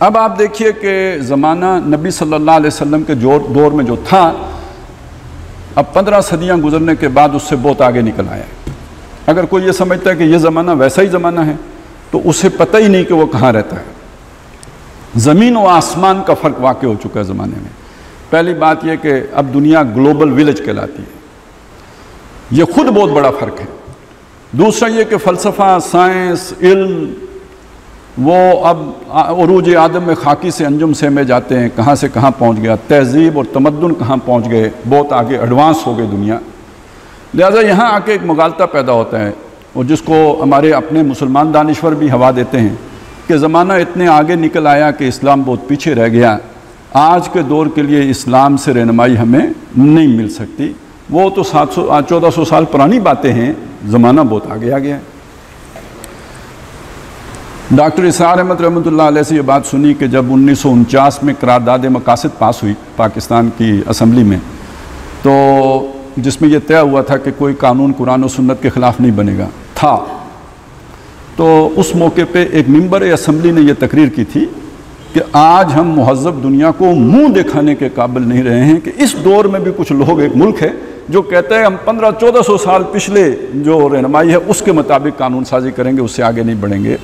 अब आप देखिए कि ज़माना नबी सल्लल्लाहु अलैहि वसल्लम के ज़ोर दौर में जो था, अब पंद्रह सदियाँ गुजरने के बाद उससे बहुत आगे निकल आया अगर कोई ये समझता है कि ये ज़माना वैसा ही ज़माना है तो उसे पता ही नहीं कि वो कहाँ रहता है। ज़मीन व आसमान का फ़र्क वाक़ हो चुका है ज़माने में। पहली बात यह कि अब दुनिया ग्लोबल विलेज कहलाती है। ये खुद बहुत बड़ा फ़र्क है। दूसरा ये कि फ़लसफ़ा, साइंस, इल्म वो अब अरूज आदम में खाकी से अंजुम से में जाते हैं, कहाँ से कहाँ पहुँच गया, तहजीब और तमद्दन कहाँ पहुँच गए, बहुत आगे एडवांस हो गई दुनिया। लिहाजा यहाँ आके एक मुगालता पैदा होता है, और जिसको हमारे अपने मुसलमान दानश्वर भी हवा देते हैं, कि ज़माना इतने आगे निकल आया कि इस्लाम बहुत पीछे रह गया। आज के दौर के लिए इस्लाम से रहनमाई हमें नहीं मिल सकती। वो तो सात सौ, चौदह सौ साल पुरानी बातें हैं, ज़माना बहुत आगे आ गया। है डॉक्टर इसरार अहमद रहमत से ये बात सुनी कि जब उन्नीस सौ उनचास में करारदाद मकासद पास हुई पाकिस्तान की असम्बली में तो जिसमें यह तय हुआ था कि कोई कानून, कुरान और सुन्नत के ख़िलाफ़ नहीं बनेगा, था। तो उस मौके पे एक मंबर असम्बली ने यह तकरीर की थी कि आज हम महजब दुनिया को मुँह दिखाने के काबिल नहीं रहे हैं कि इस दौर में भी कुछ लोग, एक मुल्क है, जो कहते हैं हम पंद्रह चौदह सौ साल पिछले जो रहनमाई है, उसके मुताबिक कानून साजी करेंगे, उससे आगे नहीं बढ़ेंगे।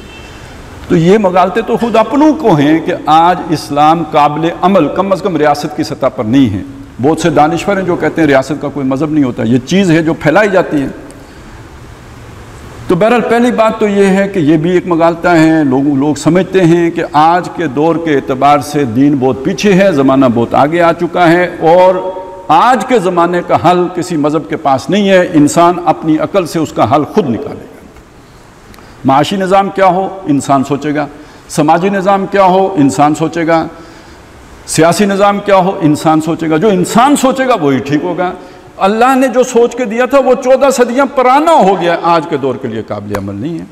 तो ये मगालते तो खुद अपनों को हैं कि आज इस्लाम काबिल अमल, कम अज़ कम रियासत की सतह पर नहीं है। बहुत से दानश्वर हैं जो कहते हैं रियासत का कोई मज़हब नहीं होता। ये चीज़ है जो फैलाई जाती है। तो बहरहाल, पहली बात तो ये है कि ये भी एक मगालता है। लोग लोग समझते हैं कि आज के दौर के अतबार से दीन बहुत पीछे है, ज़माना बहुत आगे आ चुका है और आज के ज़माने का हल किसी मज़हब के पास नहीं है। इंसान अपनी अकल से उसका हल खुद निकालेगा माशी निज़ाम क्या हो? इंसान सोचेगा। समाजी निज़ाम क्या हो? इंसान सोचेगा। सियासी निज़ाम क्या हो? इंसान सोचेगा। जो इंसान सोचेगा, वही ठीक होगा। अल्लाह ने जो सोच के दिया था, वो चौदह सदियाँ पुराना हो गया। आज के दौर के लिए काबिल अमल नहीं है।